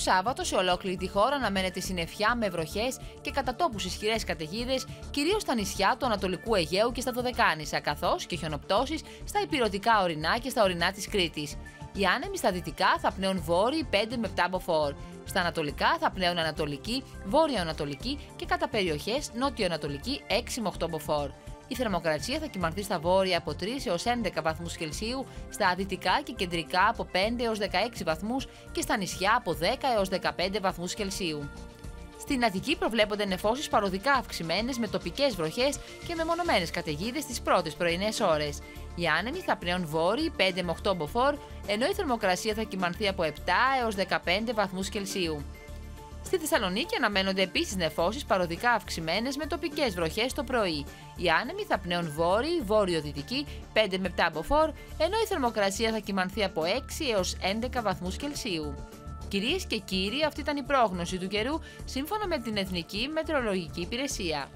Σάββατο σε ολόκληρη τη χώρα αναμένεται συννεφιά με βροχές και κατά τόπου ισχυρές καταιγίδες, κυρίως στα νησιά του Ανατολικού Αιγαίου και στα Δωδεκάνησα, καθώς και χιονοπτώσεις στα υπηρετικά ορεινά και στα ορεινά της Κρήτης. Οι άνεμοι στα δυτικά θα πνέουν βόρειοι 5 με 7 μποφόρ. Στα ανατολικά θα πνέουν ανατολική, βόρειο-ανατολική και κατά περιοχές νότιο-ανατολική 6 με 8 μποφόρ. Η θερμοκρασία θα κυμανθεί στα βόρεια από 3 έως 11 βαθμούς Κελσίου, στα δυτικά και κεντρικά από 5 έως 16 βαθμούς και στα νησιά από 10 έως 15 βαθμούς Κελσίου. Στην Αττική προβλέπονται νεφώσεις παροδικά αυξημένες με τοπικές βροχές και με μονομένες καταιγίδες τις πρώτες πρωινές ώρες. Οι άνεμοι θα πνέουν βόρειοι 5 με 8 μποφόρ, ενώ η θερμοκρασία θα κυμανθεί από 7 έως 15 βαθμούς Κελσίου. Στη Θεσσαλονίκη αναμένονται επίσης νεφώσεις παροδικά αυξημένες με τοπικές βροχές το πρωί. Οι άνεμοι θα πνέουν βόρειοι, βόρειο-δυτικοί 5 με 7 μποφόρ, ενώ η θερμοκρασία θα κυμανθεί από 6 έως 11 βαθμούς Κελσίου. Κυρίες και κύριοι, αυτή ήταν η πρόγνωση του καιρού σύμφωνα με την Εθνική Μετεωρολογική Υπηρεσία.